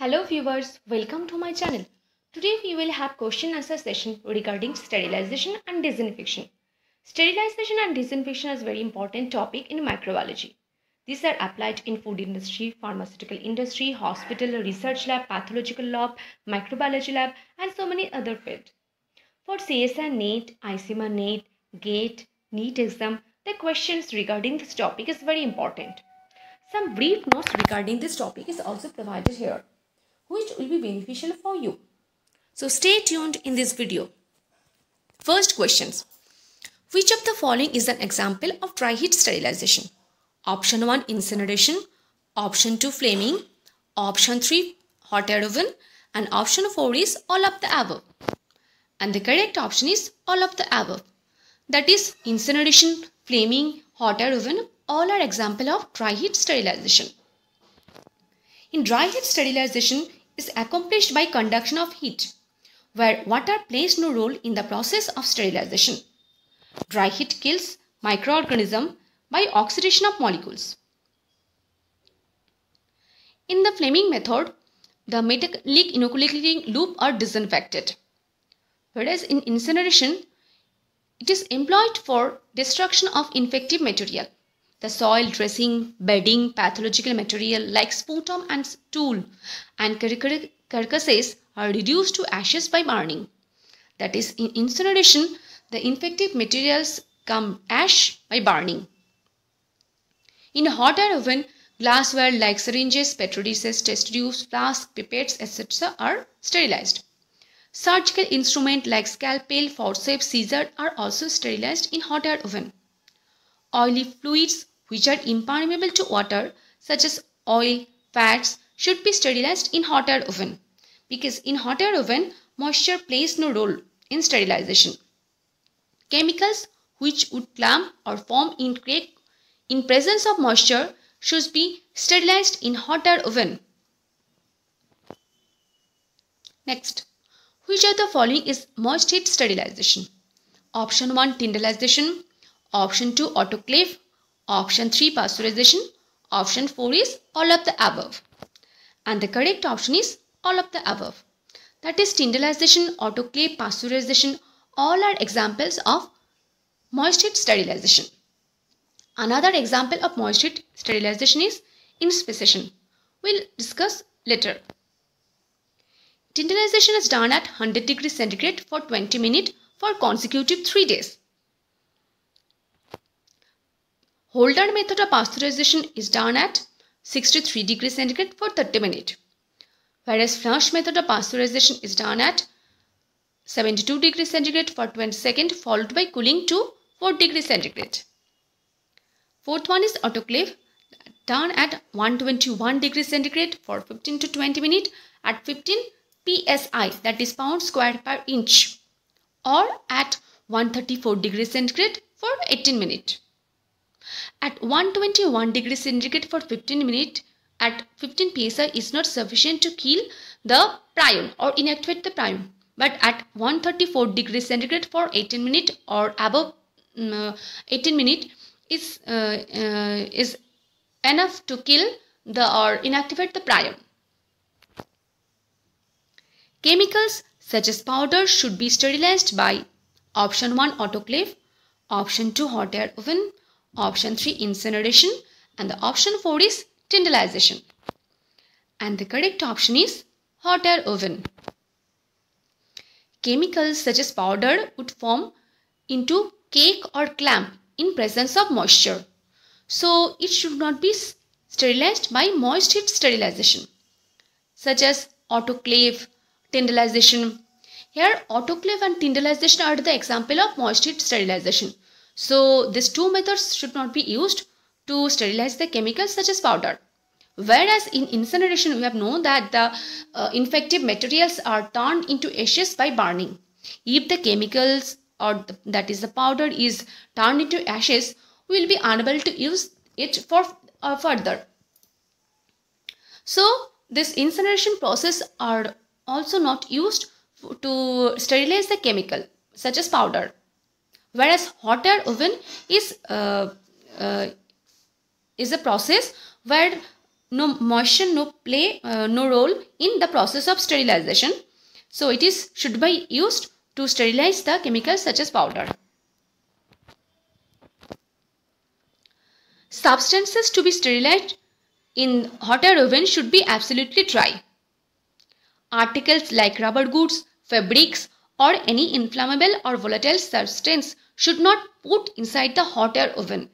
Hello viewers, welcome to my channel. Today we will have question answer session regarding sterilization and disinfection. Sterilization and disinfection is very important topic in microbiology. These are applied in food industry, pharmaceutical industry, hospital, research lab, pathological lab, microbiology lab and so many other fields. For CSIR NET, ICMR NET, GATE, NEET exam, the questions regarding this topic is very important. Some brief notes regarding this topic is also provided here which will be beneficial for you. So stay tuned in this video. First questions. Which of the following is an example of dry heat sterilization? Option 1 incineration, option 2 flaming, option 3 hot air oven and option 4 is all of the above. And the correct option is all of the above. That is incineration, flaming, hot air oven all are example of dry heat sterilization. In dry heat sterilization, is accomplished by conduction of heat, where water plays no role in the process of sterilization. Dry heat kills microorganisms by oxidation of molecules. In the flaming method, the metallic inoculating loop are disinfected. Whereas in incineration, it is employed for destruction of infective material. The soil dressing, bedding, pathological material like sputum and stool and carcasses are reduced to ashes by burning. That is, in incineration, the infective materials come ash by burning. In a hot air oven, glassware like syringes, petri dishes, test tubes, flasks, pipettes, etc. are sterilized. Surgical instruments like scalpel, forceps, scissors are also sterilized in hot air oven. Oily fluids which are impermeable to water such as oil, fats should be sterilized in hot air oven because in hot air oven moisture plays no role in sterilization. Chemicals which would clump or form in cake in presence of moisture should be sterilized in hot air oven. Next, which of the following is moist heat sterilization? Option 1 tyndallization, option 2 autoclave, Option 3 pasteurization. Option 4 is all of the above. And the correct option is all of the above. That is tyndallization, autoclave, pasteurization all are examples of moist heat sterilization. Another example of moist heat sterilization is inspissation. We'll discuss later. Tyndallization is done at 100 degrees centigrade for 20 minutes for consecutive 3 days. Hold-on method of pasteurization is done at 63 degrees centigrade for 30 minutes. Whereas flash method of pasteurization is done at 72 degrees centigrade for 20 seconds followed by cooling to 4 degrees centigrade. Fourth one is autoclave done at 121 degrees centigrade for 15 to 20 minutes at 15 psi that is pound square per inch or at 134 degrees centigrade for 18 minutes. At 121 degrees centigrade for 15 minutes at 15 psi is not sufficient to kill the prion or inactivate the prion. But at 134 degrees centigrade for 18 minutes or above um, uh, 18 minutes is, uh, uh, is enough to kill the or inactivate the prion. Chemicals such as powder should be sterilized by option 1 autoclave, option 2 hot air oven, Option 3 incineration and the option 4 is tyndallization. And the correct option is hot air oven. Chemicals such as powder would form into cake or clamp in presence of moisture. So it should not be sterilized by moist heat sterilization such as autoclave, tyndallization. Here autoclave and tyndallization are the example of moist heat sterilization. So these two methods should not be used to sterilize the chemicals such as powder. Whereas in incineration, we have known that the uh, infective materials are turned into ashes by burning. If the chemicals or the, that is the powder is turned into ashes, we will be unable to use it for uh, further. So this incineration process are also not used to sterilize the chemical such as powder whereas hot air oven is uh, uh, is a process where no moisture no play uh, no role in the process of sterilization. So it is should be used to sterilize the chemicals such as powder. Substances to be sterilized in hot air oven should be absolutely dry. Articles like rubber goods fabrics or any inflammable or volatile substance should not put inside the hot air oven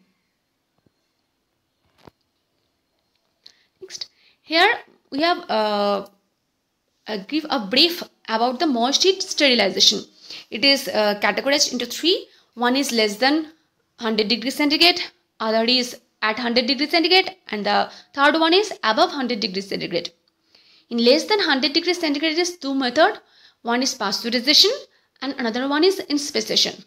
Next, here we have uh, uh, give a brief about the moist heat sterilization. It is uh, categorized into three. One is less than 100 degrees centigrade, other is at 100 degrees centigrade, and the third one is above 100 degrees centigrade. In less than 100 degrees centigrade is two method. One is pasteurization and another one is inspissation.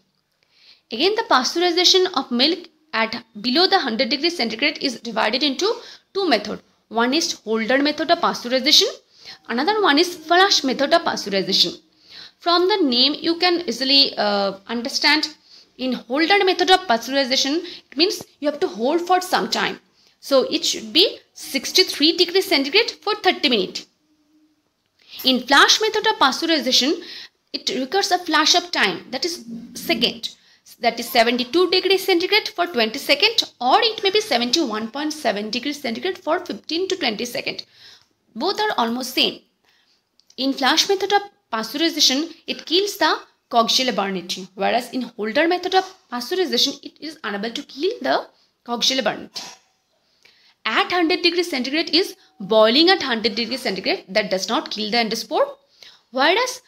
Again, the pasteurization of milk at below the 100 degree centigrade is divided into two methods. One is Holder method of pasteurization. Another one is flash method of pasteurization. From the name you can easily uh, understand in Holder method of pasteurization it means you have to hold for some time. So it should be 63 degree centigrade for 30 minutes. In flash method of pasteurization it requires a flash of time that is second that is 72 degrees centigrade for 20 second or it may be 71.7 degrees centigrade for 15 to 20 second. Both are almost same. In flash method of pasteurization, it kills the Coxiella burnetii, whereas in Holder method of pasteurization, it is unable to kill the Coxiella burnetii. At 100 degrees centigrade is boiling at 100 degrees centigrade that does not kill the endospore, whereas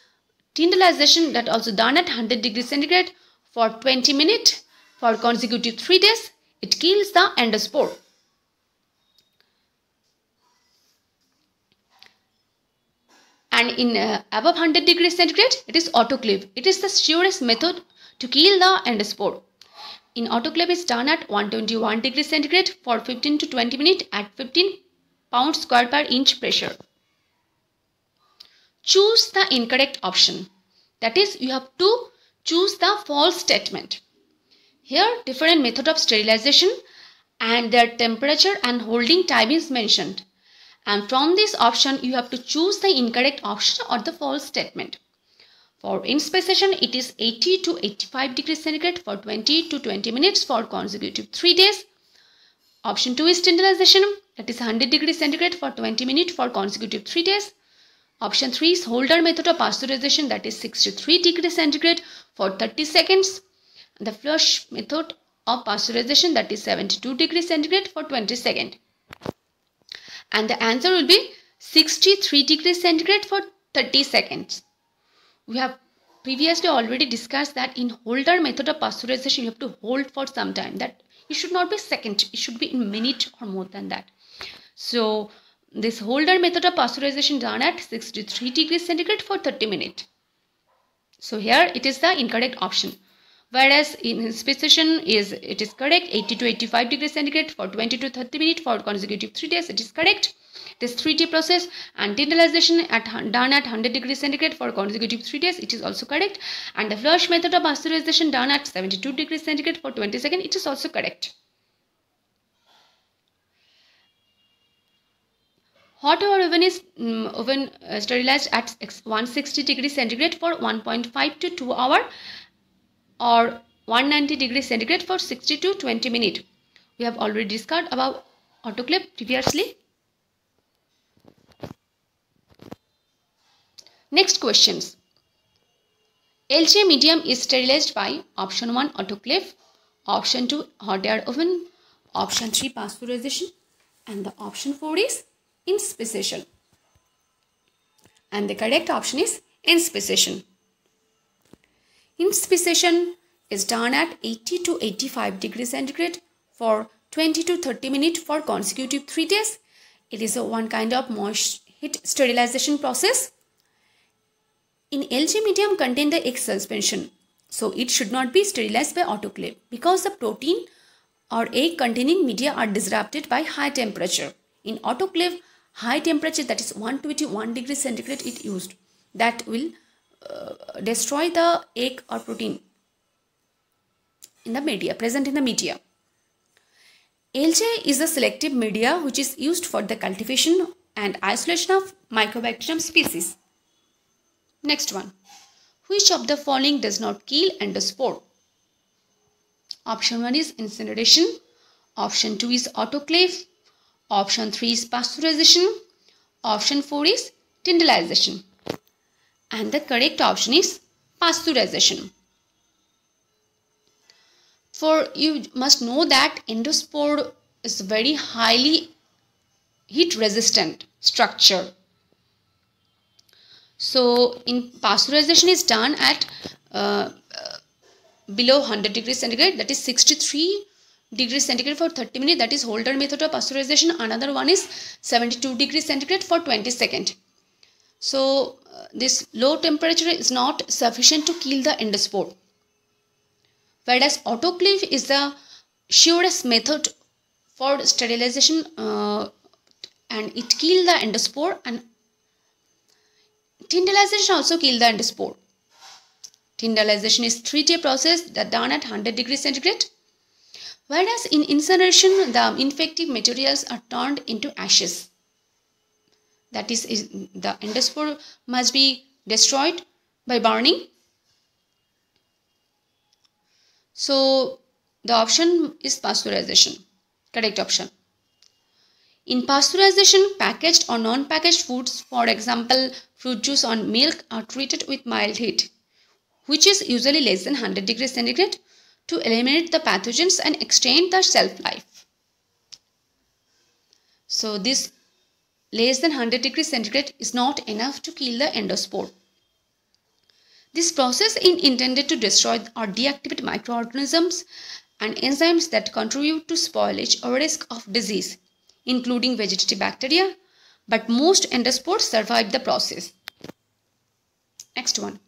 tyndallization that also done at 100 degrees centigrade for 20 minutes for consecutive 3 days. It kills the endospore. And in uh, above 100 degrees centigrade, it is autoclave. It is the surest method to kill the endospore. In autoclave is done at 121 degrees centigrade for 15 to 20 minutes at 15 pounds square per inch pressure. Choose the incorrect option. That is, you have to choose the false statement. Here different method of sterilization and their temperature and holding time is mentioned. And from this option you have to choose the incorrect option or the false statement. For inspissation it is 80 to 85 degrees centigrade for 20 to 20 minutes for consecutive 3 days. Option 2 is tyndallization that is 100 degrees centigrade for 20 minutes for consecutive 3 days. Option 3 is Holder method of pasteurization that is 63 degrees centigrade for 30 seconds. The flash method of pasteurization that is 72 degrees centigrade for 20 seconds. And the answer will be 63 degrees centigrade for 30 seconds. We have previously already discussed that in Holder method of pasteurization you have to hold for some time that it should not be second it should be in minute or more than that so this Holder method of pasteurization done at 63 degrees centigrade for 30 minutes. So here it is the incorrect option. Whereas in inspissation is it is correct 80 to 85 degrees centigrade for 20 to 30 minutes for consecutive 3 days it is correct. This 3T process and tyndallization at done at 100 degrees centigrade for consecutive 3 days it is also correct and the flash method of pasteurization done at 72 degrees centigrade for 20 seconds it is also correct. Hot air oven is um, oven uh, sterilized at 160 degrees centigrade for 1.5 to 2 hour or 190 degrees centigrade for 60 to 20 minutes. We have already discussed about autoclave previously. Next questions. LJ medium is sterilized by option 1 autoclave, option 2 hot air oven, option 3 pasteurization and the option 4 is inspissation. And the correct option is inspissation. Inspissation is done at 80 to 85 degrees centigrade for 20 to 30 minutes for consecutive 3 days. It is a one kind of moist heat sterilization process. In LJ medium contain the egg suspension. So it should not be sterilized by autoclave because the protein or egg containing media are disrupted by high temperature. In autoclave, high temperature that is 121 degrees centigrade it used that will uh, destroy the egg or protein in the media present in the media LJ is a selective media which is used for the cultivation and isolation of mycobacterium species. Next one. Which of the following does not kill and endospore? Option 1 is incineration. Option 2 is autoclave. Option 3 is pasteurization. Option 4 is tyndallization. And the correct option is pasteurization. For you must know that endospore is very highly heat resistant structure so in pasteurization is done at uh, uh, below 100 degrees centigrade that is 63 degrees centigrade for 30 minutes that is Holder method of pasteurization another one is 72 degrees centigrade for 20 seconds so uh, this low temperature is not sufficient to kill the endospore whereas autoclave is the surest method for sterilization uh, and it kill the endospore and Tyndallization also kill the endospore. Tyndallization is three-day process that done at 100 degrees centigrade. Whereas in incineration, the infective materials are turned into ashes. That is, is the endospore must be destroyed by burning. So the option is pasteurization. Correct option. In pasteurization, packaged or non-packaged foods, for example, fruit juice or milk are treated with mild heat, which is usually less than 100 degrees centigrade to eliminate the pathogens and extend the shelf life. So this less than 100 degrees centigrade is not enough to kill the endospore. This process is intended to destroy or deactivate microorganisms and enzymes that contribute to spoilage or risk of disease including vegetative bacteria, but most endospores survive the process. Next one.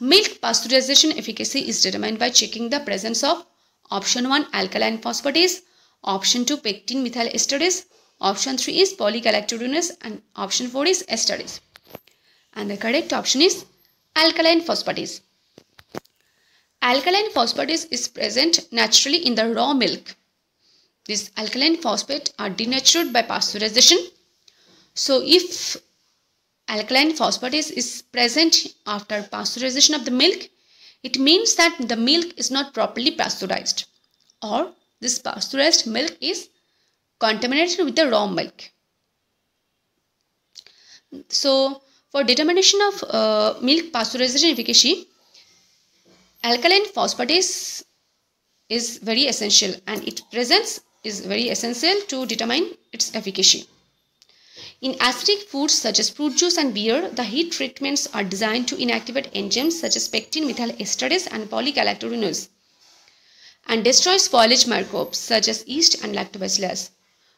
Milk pasteurization efficacy is determined by checking the presence of option 1 alkaline phosphatase, option 2 pectin methyl esterase, option 3 is polygalacturonase and option 4 is esterase. And the correct option is alkaline phosphatase. Alkaline phosphatase is present naturally in the raw milk these alkaline phosphate are denatured by pasteurization. So if alkaline phosphatase is present after pasteurization of the milk, it means that the milk is not properly pasteurized or this pasteurized milk is contaminated with the raw milk. So for determination of uh, milk pasteurization efficacy, alkaline phosphatase is very essential and it presence is very essential to determine its efficacy. In acidic foods such as fruit juice and beer, the heat treatments are designed to inactivate enzymes such as pectin methyl esterase and polygalacturonase and destroy spoilage microbes such as yeast and lactobacillus.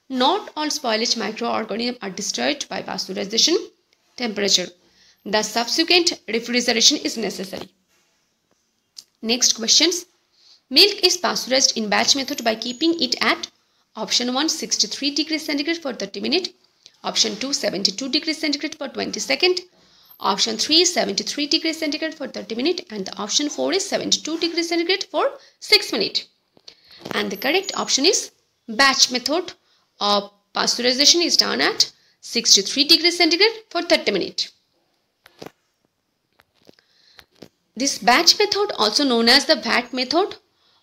Not all spoilage microorganisms are destroyed by pasteurization temperature. The subsequent refrigeration is necessary. Next questions. Milk is pasteurized in batch method by keeping it at option 1 63 degrees centigrade for 30 minutes, option 2 72 degrees centigrade for 20 second. option 3 73 degrees centigrade for 30 minute. and the option 4 is 72 degrees centigrade for 6 minute. And the correct option is batch method of pasteurization is done at 63 degrees centigrade for 30 minute. This batch method also known as the VAT method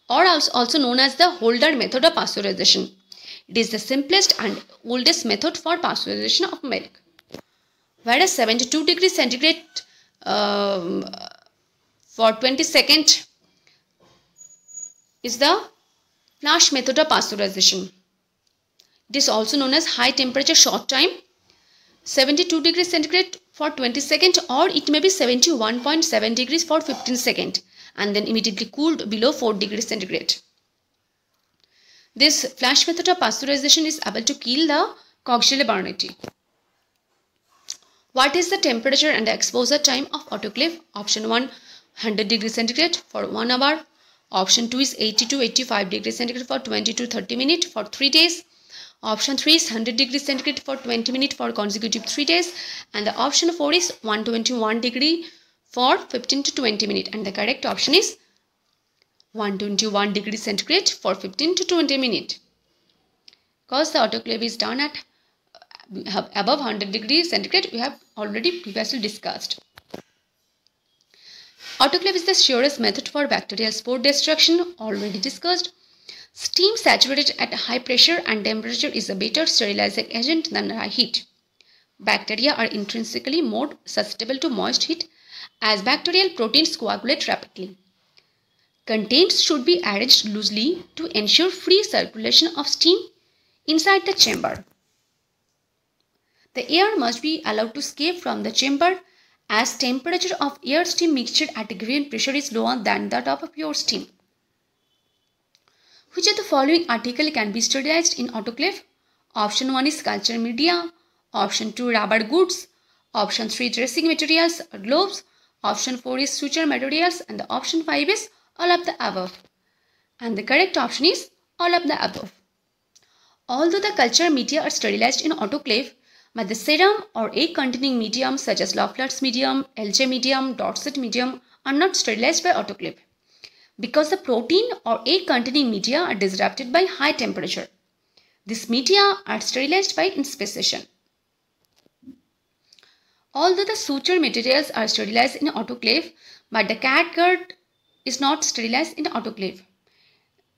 or also known as the Holder method of pasteurization. It is the simplest and oldest method for pasteurization of milk. Whereas 72 degrees centigrade um, for 20 second is the flash method of pasteurization. It is also known as high temperature short time 72 degrees centigrade for 20 seconds or it may be 71.7 degrees for 15 seconds and then immediately cooled below 4 degrees centigrade. This flash method of pasteurization is able to kill the Coxiella burnetii. What is the temperature and the exposure time of autoclave? Option 1 100 degrees centigrade for 1 hour. Option 2 is 80 to 85 degrees centigrade for 20 to 30 minutes for 3 days. Option 3 is 100 degrees centigrade for 20 minutes for consecutive 3 days. And the option 4 is 121 degree for 15 to 20 minutes and the correct option is 121 degree centigrade for 15 to 20 minutes. because the autoclave is done at uh, above 100 degrees centigrade we have already previously discussed. Autoclave is the surest method for bacterial spore destruction already discussed. Steam saturated at high pressure and temperature is a better sterilizing agent than high heat. Bacteria are intrinsically more susceptible to moist heat as bacterial proteins coagulate rapidly. Contents should be arranged loosely to ensure free circulation of steam inside the chamber. The air must be allowed to escape from the chamber as temperature of air steam mixture at given pressure is lower than that of pure steam. Which of the following article can be sterilized in autoclave? Option 1 is culture media, option 2 rubber goods, option 3 dressing materials or gloves, option 4 is suture materials and the option 5 is all of the above. And the correct option is all of the above. Although the culture media are sterilized in autoclave, but the serum or egg-containing medium such as Loeffler's medium, LJ medium, Dorset medium are not sterilized by autoclave because the protein or egg-containing media are disrupted by high temperature. These media are sterilized by inspissation. Although the suture materials are sterilized in autoclave, but the catgut is not sterilized in autoclave.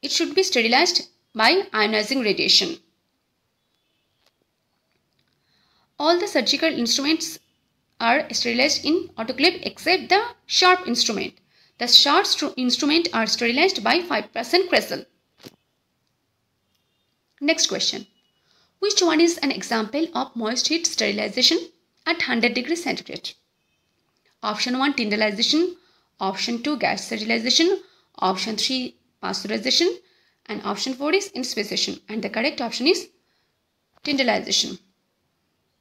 It should be sterilized by ionizing radiation. All the surgical instruments are sterilized in autoclave except the sharp instrument. The sharp instrument are sterilized by 5% Cresol. Next question. Which one is an example of moist heat sterilization at 100 degrees centigrade? Option 1 tyndallization, option 2 gas sterilization, option 3 pasteurization and option 4 is inspissation and the correct option is tyndallization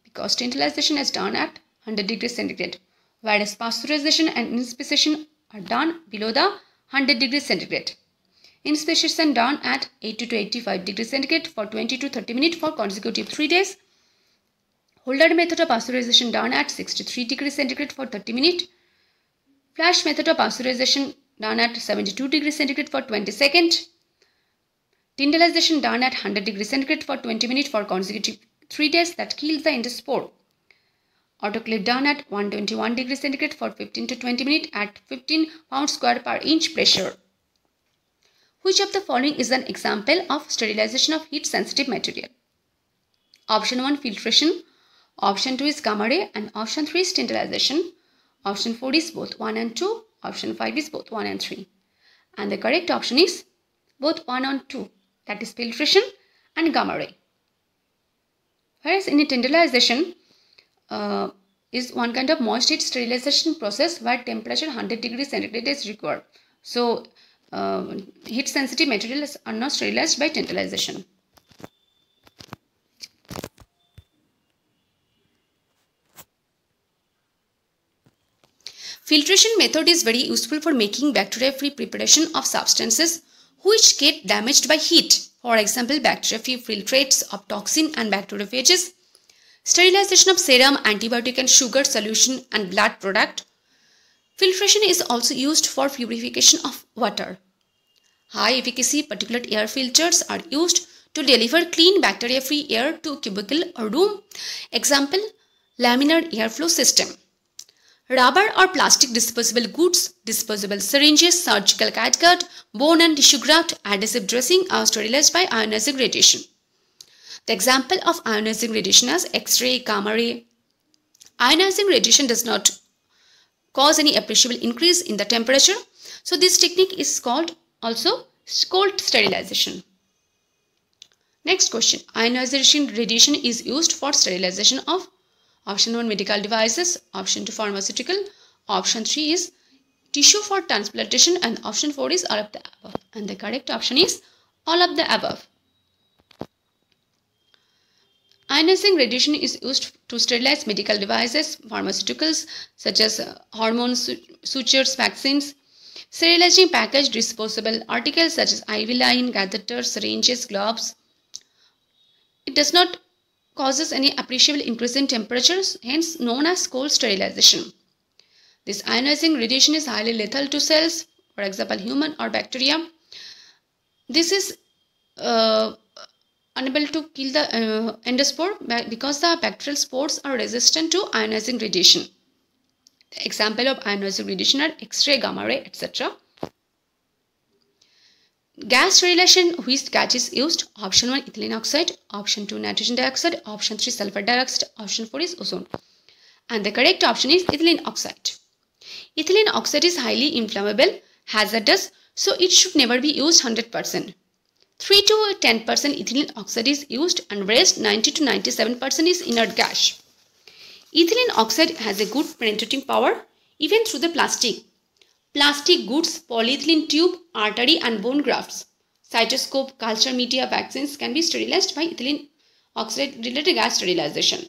because tyndallization is done at 100 degrees centigrade whereas pasteurization and inspissation are done below the 100 degrees centigrade. Inspissation done at 80 to 85 degrees centigrade for 20 to 30 minutes for consecutive 3 days. Holder method of pasteurization done at 63 degrees centigrade for 30 minutes. Flash method of pasteurization done at 72 degrees centigrade for 20 seconds. Tyndallization done at 100 degrees centigrade for 20 minutes for consecutive 3 days that kills the endospore. Autoclave done at 121 degrees centigrade for 15 to 20 minutes at 15 pounds square per inch pressure. Which of the following is an example of sterilization of heat sensitive material? Option 1 filtration, option 2 is gamma ray and option 3 is tyndallization. Option 4 is both 1 and 2, option 5 is both 1 and 3. And the correct option is both 1 and 2 that is filtration and gamma ray. Whereas in a uh, is one kind of moist heat sterilization process where temperature 100 degrees centigrade is required. So uh, heat sensitive materials are not sterilized by tyndallization. Filtration method is very useful for making bacteria-free preparation of substances which get damaged by heat. For example, bacteria-free filtrates of toxin and bacteriophages, sterilization of serum, antibiotic and sugar solution and blood product. Filtration is also used for purification of water. High efficacy particulate air filters are used to deliver clean bacteria-free air to cubicle or room. Example, laminar airflow system. Rubber or plastic disposable goods, disposable syringes, surgical catgut, bone and tissue graft, adhesive dressing are sterilized by ionizing radiation. The example of ionizing radiation is X-ray, gamma ray. Ionizing radiation does not cause any appreciable increase in the temperature. So this technique is called also cold sterilization. Next question. Ionization radiation is used for sterilization of Option 1 medical devices, option 2 pharmaceutical, option 3 is tissue for transplantation and option 4 is all of the above. And the correct option is all of the above. Ionizing radiation is used to sterilize medical devices, pharmaceuticals such as uh, hormone sutures, vaccines, sterilizing packaged disposable articles such as IV line, catheters, syringes, gloves. It does not causes any appreciable increase in temperatures, hence known as cold sterilization. This ionizing radiation is highly lethal to cells, for example, human or bacteria. This is uh, unable to kill the uh, endospore because the bacterial spores are resistant to ionizing radiation. The example of ionizing radiation are X-ray, gamma ray, etc. Gas sterilization which gas is used? Option 1 ethylene oxide, option 2 nitrogen dioxide, option 3 sulfur dioxide, option 4 is ozone. And the correct option is ethylene oxide. Ethylene oxide is highly inflammable, hazardous, so it should never be used 100%. 3 to 10% ethylene oxide is used and rest 90 to 97% is inert gas. Ethylene oxide has a good penetrating power even through the plastic. Plastic goods, polyethylene tube, artery and bone grafts, cystoscope, culture media, vaccines can be sterilized by ethylene oxide related gas sterilization.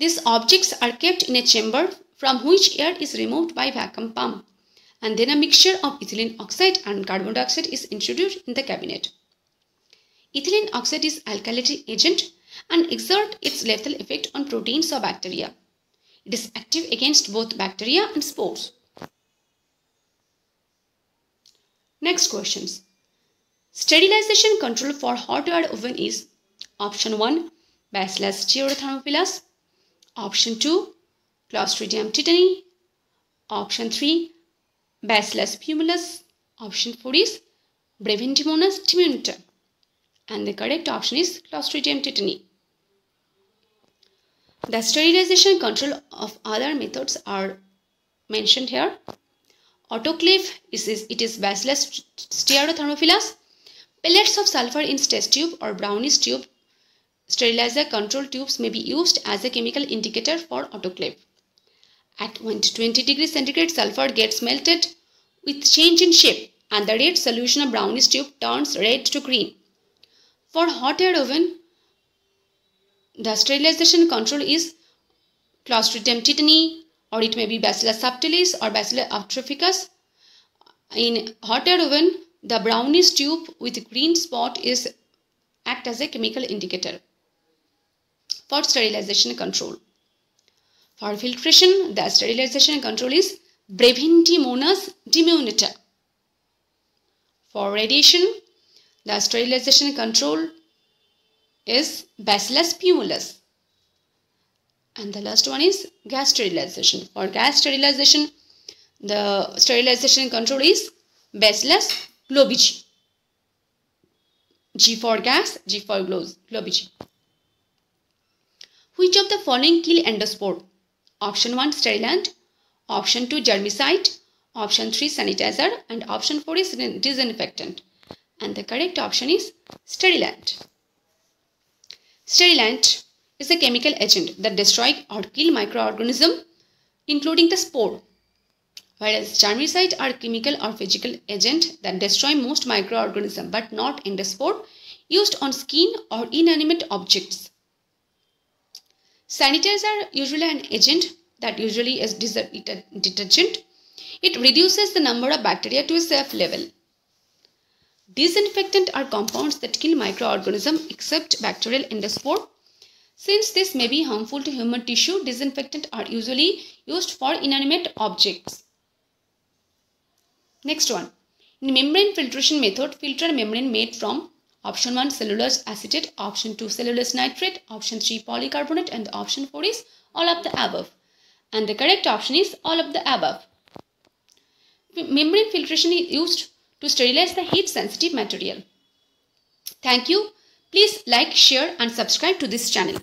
These objects are kept in a chamber from which air is removed by vacuum pump and then a mixture of ethylene oxide and carbon dioxide is introduced in the cabinet. Ethylene oxide is alkali agent and exert its lethal effect on proteins or bacteria. It is active against both bacteria and spores. Next questions. Sterilization control for hot air oven is option 1 Bacillus stearothermophilus, option 2 Clostridium tetani, option 3 Bacillus pumilus. Option 4 is Brevundimonas diminuta. And the correct option is Clostridium tetani. The sterilization control of other methods are mentioned here. Autoclave is, it is Bacillus stearothermophilus. Pellets of sulfur in test tube or Browne's tube sterilizer control tubes may be used as a chemical indicator for autoclave. At 120 degrees centigrade, sulfur gets melted with change in shape and the red solution of Browne's tube turns red to green. For hot air oven, the sterilization control is Clostridium tetani or it may be Bacillus subtilis or Bacillus atrophaeus. In hot air oven, the Browne's tube with green spot is act as a chemical indicator for sterilization control. For filtration, the sterilization control is Brevundimonas diminuta. For radiation, the sterilization control is Bacillus pumilus. And the last one is gas sterilization. For gas sterilization, the sterilization control is Bacillus globigii. G for gas, G for globigii. Which of the following kill endospore? Option 1 sterilant, option 2 germicide, option 3 sanitizer and option 4 is disinfectant. And the correct option is sterilant. Sterilant is a chemical agent that destroy or kill microorganism including the spore. Whereas germicide are chemical or physical agent that destroy most microorganism but not endospore used on skin or inanimate objects. Sanitizer are usually an agent that usually is detergent. It reduces the number of bacteria to a safe level. Disinfectant are compounds that kill microorganisms except bacterial endospore. Since this may be harmful to human tissue, disinfectant are usually used for inanimate objects. Next one. In membrane filtration method, filter membrane made from Option 1 cellulose acetate, option 2 cellulose nitrate, option 3 polycarbonate and option 4 is all of the above. And the correct option is all of the above. Membrane filtration is used to sterilize the heat sensitive material. Thank you. Please like, share and subscribe to this channel.